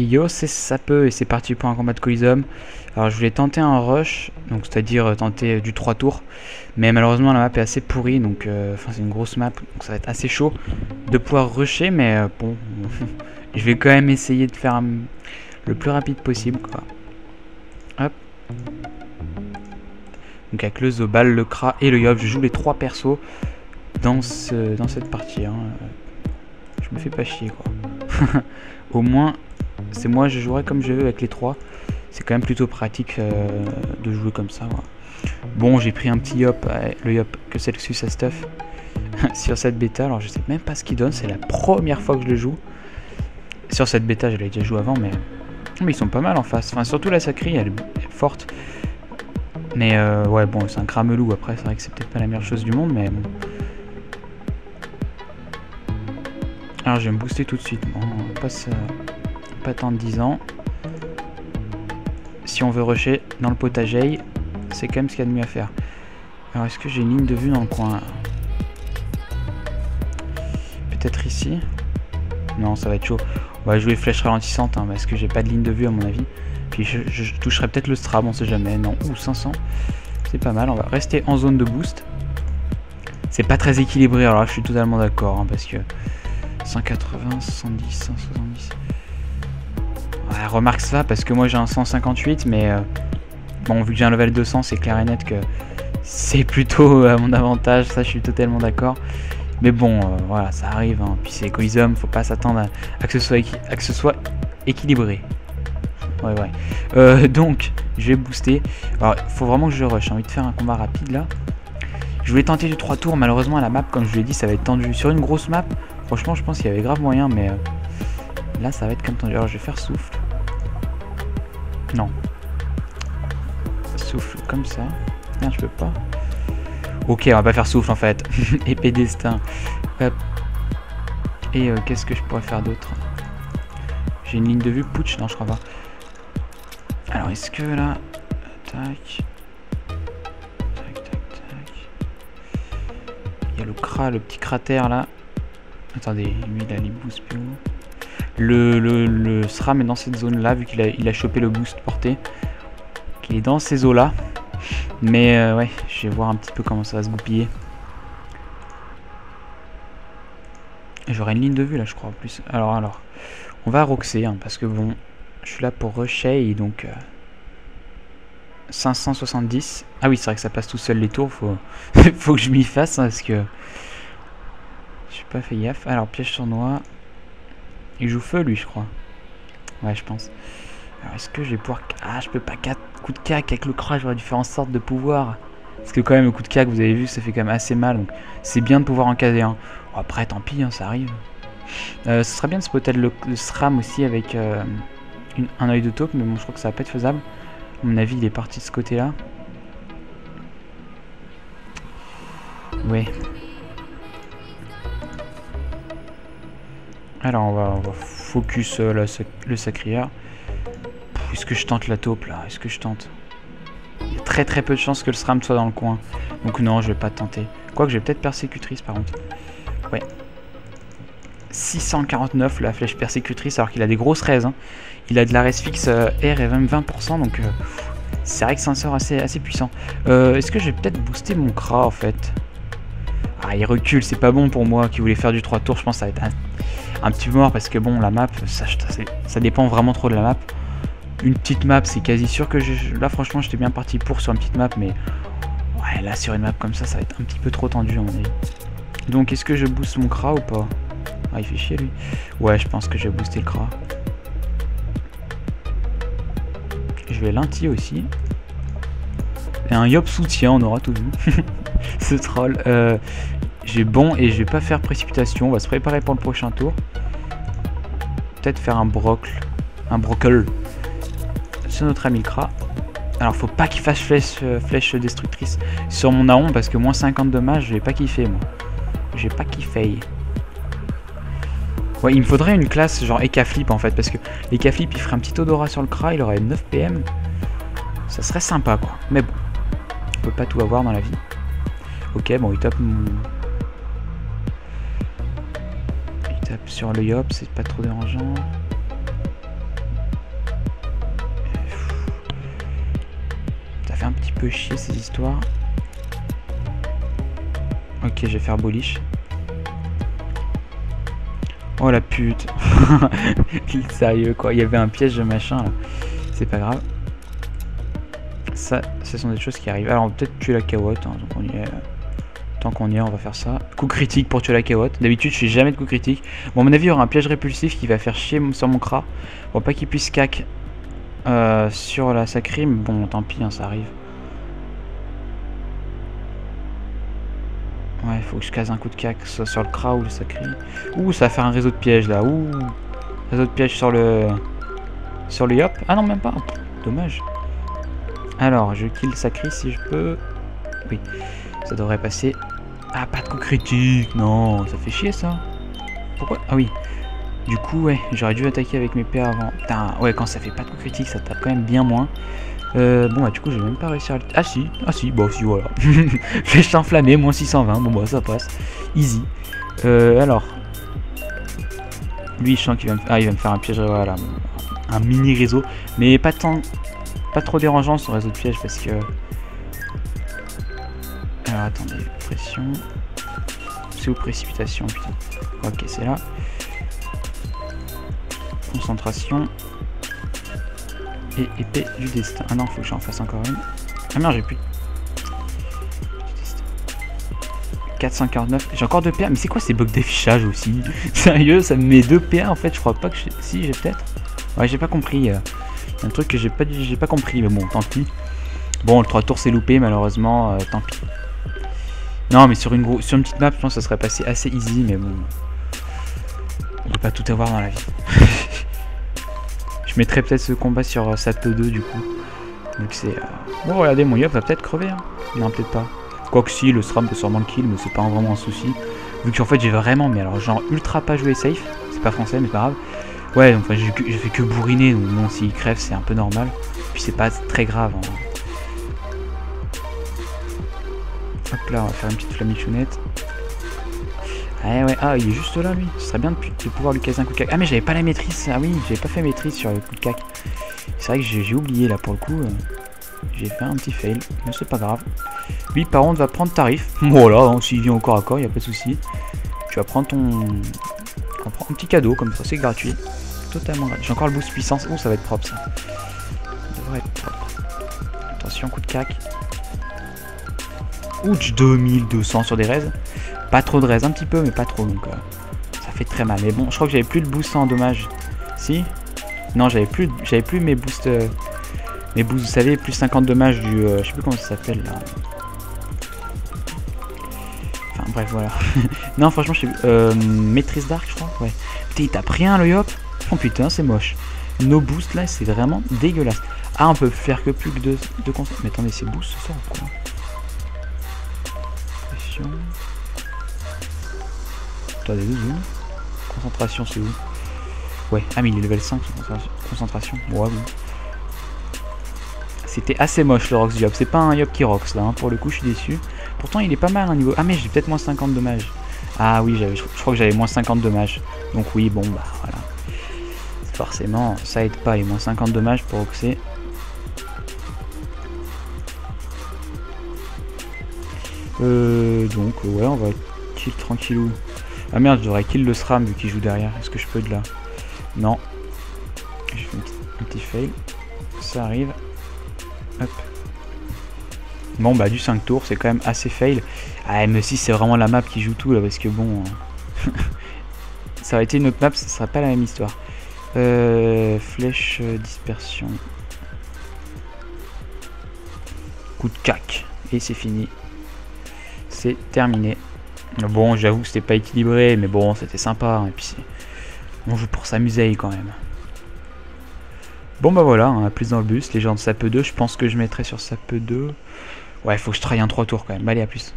Yo, c'est ça peut, et c'est parti pour un combat de Colisum. Alors je voulais tenter un rush, donc c'est-à-dire euh, tenter euh, du 3 tours. Mais malheureusement la map est assez pourrie, donc euh, c'est une grosse map, donc ça va être assez chaud de pouvoir rusher, mais bon, je vais quand même essayer de faire le plus rapide possible. Hop. Donc avec le Zobal, le Kra et le Yob, je joue les trois persos dans, ce, dans cette partie. Hein. Je me fais pas chier quoi. Au moins c'est moi, je jouerai comme je veux avec les trois. C'est quand même plutôt pratique euh, de jouer comme ça. Bon, j'ai pris un petit yop, euh, le yop que Celsius a stuff sur cette bêta. Alors je sais même pas ce qu'il donne, c'est la première fois que je le joue. Sur cette bêta, je l'ai déjà joué avant, mais... ils sont pas mal en face. Enfin, surtout la Sacrée, elle est forte. Mais euh, ouais, bon, c'est un cramelou après, c'est vrai que c'est peut-être pas la meilleure chose du monde, mais bon. Alors je vais me booster tout de suite. Bon, on passe de 10 ans. Si on veut rusher dans le potager, c'est quand même ce qu'il y a de mieux à faire. Alors est-ce que j'ai une ligne de vue dans le coin? Peut-être ici? Non, ça va être chaud. On va jouer flèche ralentissante hein, parce que j'ai pas de ligne de vue à mon avis. Puis je, toucherai peut-être le strab, on sait jamais. Non, ou 500. C'est pas mal, on va rester en zone de boost. C'est pas très équilibré, alors là je suis totalement d'accord, hein, parce que 180, 110, 170 remarque ça parce que moi j'ai un 158, mais euh, bon, vu que j'ai un level 200, c'est clair et net que c'est plutôt à mon avantage. Ça, je suis totalement d'accord. Mais bon, euh, voilà, ça arrive. Hein. Puis c'est Colisum, faut pas s'attendre à, que ce soit à que ce soit équilibré. Ouais, ouais. Euh, donc, je vais booster. Alors, faut vraiment que je rush. J'ai envie de faire un combat rapide là. Je voulais tenter du 3 tours. Malheureusement, à la map, comme je vous l'ai dit, ça va être tendu. Sur une grosse map, franchement, je pense qu'il y avait grave moyen, mais là, ça va être comme tendu. Alors, je vais faire souffle. Non. Souffle comme ça. Non, je peux pas. Ok, on va pas faire souffle en fait. Épée destin. Et euh, qu'est-ce que je pourrais faire d'autre? J'ai une ligne de vue. Putsch Non, je crois pas. Alors, est-ce que là... Tac. Tac, tac, tac. Il y a le le petit cratère là. Attendez, lui il a les boosts plus haut. Le, SRAM est dans cette zone là, vu qu'il a, chopé le boost porté. Qu'il est dans ces eaux là. Mais euh, ouais, je vais voir un petit peu comment ça va se goupiller. J'aurai une ligne de vue là, je crois, en plus. Alors, alors, on va roxer, hein, parce que bon, je suis là pour rusher, donc... 570. Euh, ah oui, c'est vrai que ça passe tout seul les tours, faut, faut que je m'y fasse, hein, parce que... Je suis pas fait gaffe. Alors, piège sur noix. Il joue feu, lui, je crois. Ouais, je pense. Alors, est-ce que je vais pouvoir... Ah, je peux pas 4 coups de cac avec le croix, j'aurais dû faire en sorte de pouvoir... Parce que quand même, le coup de cac, vous avez vu, ça fait quand même assez mal. Donc, c'est bien de pouvoir en caser un. après, tant pis, hein, ça arrive. Euh, ce serait bien de spotter le, le SRAM aussi avec euh, un œil de taupe, mais bon, je crois que ça va pas être faisable. À mon avis, il est parti de ce côté-là. Ouais. Alors on va, focus euh, le sacrière. Est-ce que je tente la taupe là? Est-ce que je tente? Il y a très très peu de chances que le SRAM soit dans le coin. Donc non, je vais pas tenter. Quoique j'ai peut-être persécutrice par contre. Ouais. 649 la flèche persécutrice alors qu'il a des grosses raises. Hein. Il a de la res fixe euh, R et même 20% donc euh, c'est vrai que c'est un sort assez, assez puissant. Est-ce que je vais peut-être booster mon Kra en fait? Ah il recule, c'est pas bon pour moi qui voulait faire du 3 tours, je pense que ça va être un un petit peu mort parce que bon la map ça, ça dépend vraiment trop de la map. Une petite map c'est quasi sûr que je, là franchement j'étais bien parti pour sur une petite map mais ouais là sur une map comme ça ça va être un petit peu trop tendu à mon donc est-ce que je booste mon cra ou pas? Ah il fait chier lui. Ouais je pense que je vais booster le cra. Je vais linti aussi. Et un yop soutien on aura tout vu. Ce troll euh, j'ai bon et je vais pas faire précipitation. On va se préparer pour le prochain tour. Peut-être faire un brocle. Un brocle. C'est notre ami Kra. Alors faut pas qu'il fasse flèche, euh, destructrice sur mon Aon parce que moins 50 dommages, je vais pas kiffer moi. J'ai pas kiffé. Ouais, il me faudrait une classe genre Eka Flip en fait parce que Eka Flip il ferait un petit odorat sur le Kra, il aurait 9 PM. Ça serait sympa quoi. Mais bon, on peut pas tout avoir dans la vie. Ok, bon, il tape mon, sur le yop, c'est pas trop dérangeant. Ça fait un petit peu chier ces histoires. Ok, je vais faire Bolish. Oh la pute Sérieux quoi, il y avait un piège de machin là. C'est pas grave. Ça, ce sont des choses qui arrivent. Alors peut-être tuer la carotte, hein, donc on y est... Euh. Tant qu'on y est, on va faire ça. Coup critique pour tuer la carotte. D'habitude, je fais jamais de coup critique. Bon, à mon avis, il y aura un piège répulsif qui va faire chier sur mon cra. Pour pas qu'il puisse cac euh, sur la sacrée, mais bon, tant pis, hein, ça arrive. Ouais, il faut que je case un coup de cac, sur le cra ou le sacré. Ouh, ça va faire un réseau de pièges là. Ouh, réseau de pièges sur le sur le yop. Ah non, même pas. Dommage. Alors, je kill sacré si je peux. Oui, ça devrait passer. Ah, pas de coup critique. Non, ça fait chier ça. Pourquoi? Ah oui. Du coup, ouais, j'aurais dû attaquer avec mes PA avant. Putain, ouais, quand ça fait pas de coup critique, ça tape quand même bien moins. Euh, bon, bah, du coup, j'ai même pas réussi à. Ah si, ah si, bon, si, voilà. Flèche enflammée, moins 620, bon, bah, ça passe. Easy. Euh, alors. Lui, je sens qu'il va me... Ah, il va me faire un piège, voilà. Un mini réseau. Mais pas tant... Pas trop dérangeant, ce réseau de piège, parce que... Alors, attendez, C'est où précipitation, putain. Ok, c'est là. Concentration et épée du destin. Ah non, faut que j'en fasse encore une. Ah merde, j'ai plus. 449. J'ai encore 2 PA. Mais c'est quoi ces bugs d'affichage aussi? Sérieux, ça me met 2 PA en fait. Je crois pas que Si, j'ai peut-être. Ouais, j'ai pas compris. Euh, un truc que j'ai pas, j'ai pas compris. Mais bon, tant pis. Bon, le 3 tours c'est loupé, malheureusement. Euh, tant pis. Non, mais sur une, sur une petite map, je pense que ça serait passé assez easy. Mais bon. On peut pas tout avoir dans la vie. Je mettrai peut-être ce combat sur euh, SAP 2 du coup. Donc c'est... Euh, bon regardez, mon Yop va peut-être crever. Hein. Non, peut-être pas. Quoique si, le SRAM peut sûrement le kill, mais c'est pas vraiment un souci. Vu qu'en fait j'ai vraiment, mais alors genre ultra pas joué safe. C'est pas français, mais pas grave. Ouais, enfin j'ai fait que bourriner, donc bon, s'il crève c'est un peu normal. Puis c'est pas très grave. Hein. Hop là, on va faire une petite flamichonnette. Ah ouais, ah il est juste là lui. Ce serait bien de, pouvoir lui caser un coup de cac. Ah mais j'avais pas la maîtrise. Ah oui, j'avais pas fait maîtrise sur le coup de cac. C'est vrai que j'ai oublié là pour le coup. Euh, j'ai fait un petit fail, mais c'est pas grave. Lui par contre va prendre tarif. Voilà, hein, s'il vient encore à corps, il a pas de souci. Tu vas prendre ton... un petit cadeau comme ça, c'est gratuit. Totalement gratuit. J'ai encore le boost puissance. Oh ça va être propre ça. Ça devrait être propre. Attention, coup de cac. Ouch, 2200 sur des raises. Pas trop de res, un petit peu, mais pas trop, donc euh, ça fait très mal. Mais bon, je crois que j'avais plus de boost en dommage. Si? Non, j'avais plus, j'avais plus mes boosts, euh, mes boosts, vous savez, plus 50 dommages du, euh, je sais plus comment ça s'appelle là. Enfin bref, voilà. non, franchement, je sais maîtrise d'arc, je crois. Ouais. Putain, t'as pris un le yop Oh putain, c'est moche. Nos boosts là, c'est vraiment dégueulasse. Ah, on peut faire que plus que deux, deux Mais attendez, c'est boost ça ou quoi? Pression. Concentration, c'est où? Ouais, ah mais il est level 5, concentration. Ouais, C'était assez moche le Rox Job. C'est pas un Yob qui rocks là, hein. pour le coup, je suis déçu. Pourtant, il est pas mal un niveau. Ah, mais j'ai peut-être moins 50 dommages. Ah oui, je crois que j'avais moins 50 dommages. Donc oui, bon, bah voilà. Forcément, ça aide pas. Et moins 50 dommages pour roxer. Euh, donc ouais, on va kill tranquillou. Ah merde, j'aurais kill le SRAM vu qu'il joue derrière. Est-ce que je peux de là? Non. J'ai fait un petit fail. Ça arrive. Hop. Bon bah du 5 tours, c'est quand même assez fail. Ah M6 c'est vraiment la map qui joue tout là parce que bon... Hein. ça aurait été une autre map, ce serait pas la même histoire. Euh, flèche euh, dispersion. Coup de cac. Et c'est fini. C'est terminé. Bon, j'avoue que c'était pas équilibré, mais bon, c'était sympa. Et puis, on joue pour s'amuser quand même. Bon, bah voilà, hein, plus dans le bus. Les gens de SAP 2, je pense que je mettrai sur SAP 2. Ouais, faut que je travaille un 3 tours quand même. Allez, à plus.